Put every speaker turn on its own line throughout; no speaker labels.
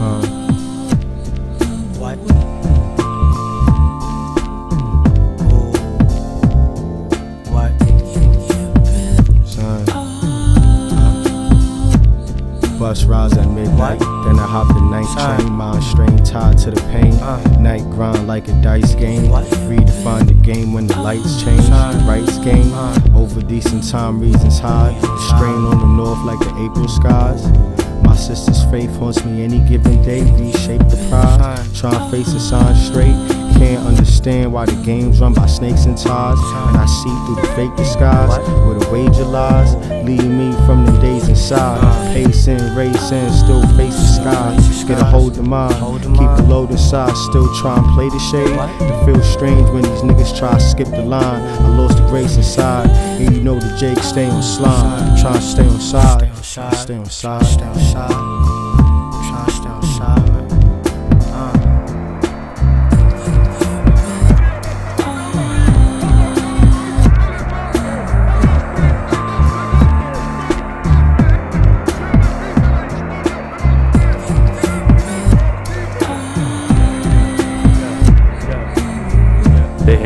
What? Oh. What? Son. Bus rides at midnight, then I hop the night train. Mind strained, tied to the pain. Night grind like a dice game. Redefine the game when the lights change. The rights game over decent time, reasons high. Strain on the north like the April skies. My sister's faith haunts me any given day. Reshape the prize. Try and face the sign straight. Can't understand why the game's run by snakes and ties. And I see through the fake disguise where the wager lies. Leading me from the days inside. Pacing, racing, still face the sky. Get a hold of mine. Keep the load inside. Still try and play the shade. It feels strange when these niggas try to skip the line. I lost the grace inside. And you know the Jake stay on slime. Try to stay on side. Stay on side.
Stay on side. Try to stay on side,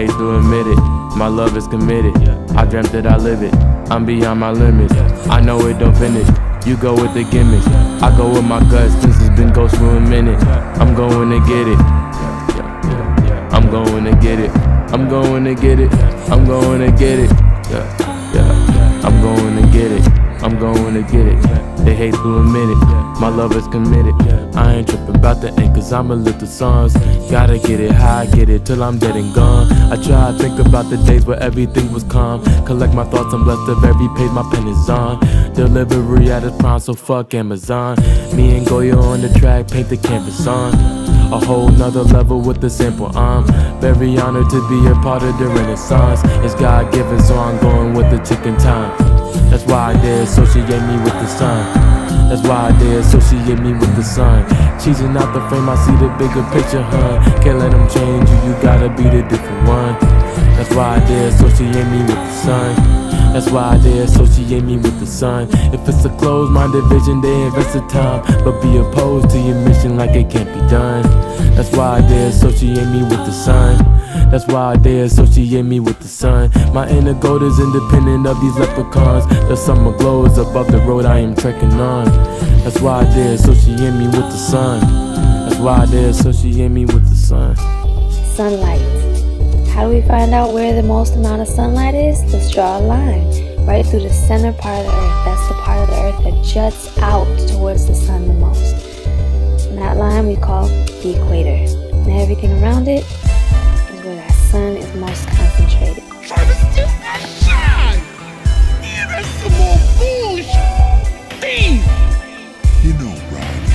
hate to admit it. My love is committed. I dreamt that I live it. I'm beyond my limits. I know it don't finish. You go with the gimmick. I go with my guts since it's been ghost for a minute. I'm going to get it. I'm going to get it. I'm going to get it. I'm going to get it. Yeah, yeah. I'm going to get it. I'm going to get it. They hate to admit it. My love is committed. I ain't tripping about the end cause I'ma live the songs. Gotta get it high, get it till I'm dead and gone. I try to think about the days where everything was calm. Collect my thoughts, I'm blessed of every page my pen is on. Delivery at its prime, so fuck Amazon. Me and Goya on the track, paint the canvas on. A whole nother level with the simple I'm um. very honored to be a part of the renaissance. It's God given, so I'm going with the ticking time. That's why they associate me with the sun. That's why they associate me with the sun. Cheesing out the frame, I see the bigger picture, huh? Can't let them change you, you gotta be the different one. That's why they associate me with the sun. That's why they associate me with the sun. If it's a closed minded vision, they invest the time. But be opposed to your mission like it can't be done. That's why they associate me with the sun. That's why they associate me with the sun. My inner gold is independent of these leprechauns. The summer glows above the road I am trekking on. That's why they associate me with the sun. That's why they associate me with the sun.
Sunlight. How do we find out where the most amount of sunlight is? Let's draw a line right through the center part of the earth. That's the part of the earth that juts out towards the sun the most. And that line we call the equator. And everything around it where that sun is most concentrated.
Try to steal my shine! Yeah, that's some more bullshit! Thief!
You know, Riley,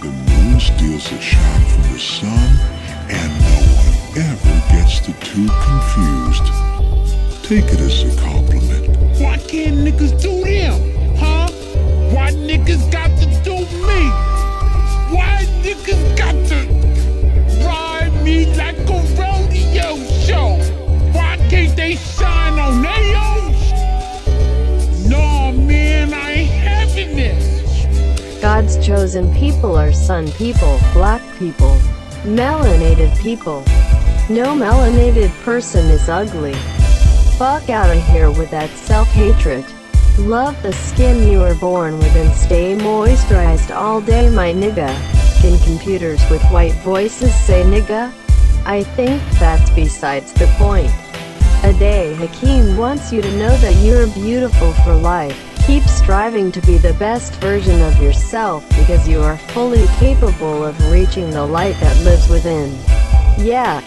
the moon steals its shine from the sun, and no one ever gets the two confused. Take it as a compliment.
Why can't niggas do them? Huh? Why niggas got to do me?
God's chosen people are sun people, black people, melanated people. No melanated person is ugly. Fuck out of here with that self-hatred. Love the skin you were born with and stay moisturized all day my nigga. Can computers with white voices say nigga? I think that's besides the point. Adé Hakim wants you to know that you're beautiful for life. Keep striving to be the best version of yourself because you are fully capable of reaching the light that lives within. Yeah,